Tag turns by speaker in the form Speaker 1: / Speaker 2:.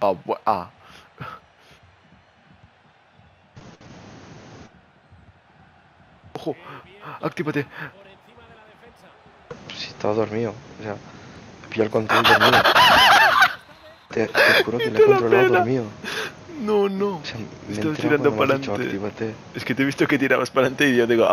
Speaker 1: Ah, ah. Ojo, actívate.
Speaker 2: Si estaba dormido. O sea, pilló el control dormido. Te, te juro que le he controlado dormido.
Speaker 1: No, no.
Speaker 2: O sea, me
Speaker 1: Estás tirando para adelante. Es que te he visto que tirabas para adelante y yo digo,